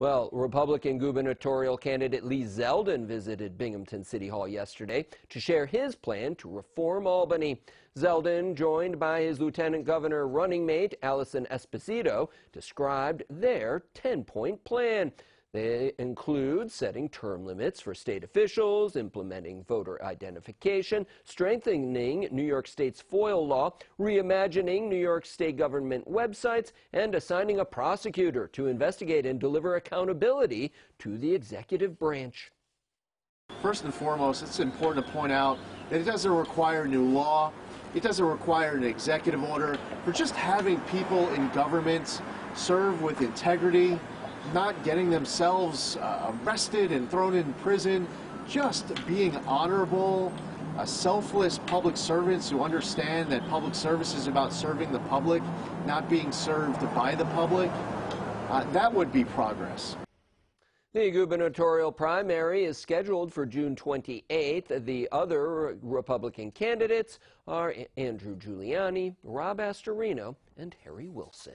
Well, Republican gubernatorial candidate Lee Zeldin visited Binghamton City Hall yesterday to share his plan to reform Albany. Zeldin, joined by his lieutenant governor running mate Alison Esposito, described their 10 point plan. They include setting term limits for state officials, implementing voter identification, strengthening New York State's FOIL law, reimagining New York State government websites, and assigning a prosecutor to investigate and deliver accountability to the executive branch. First and foremost, it's important to point out that it doesn't require new law. It doesn't require an executive order. For just having people in government serve with integrity, not getting themselves uh, arrested and thrown in prison, just being honorable, uh, selfless public servants who understand that public service is about serving the public, not being served by the public. Uh, that would be progress. The gubernatorial primary is scheduled for June 28th. The other Republican candidates are Andrew Giuliani, Rob Astorino, and Harry Wilson.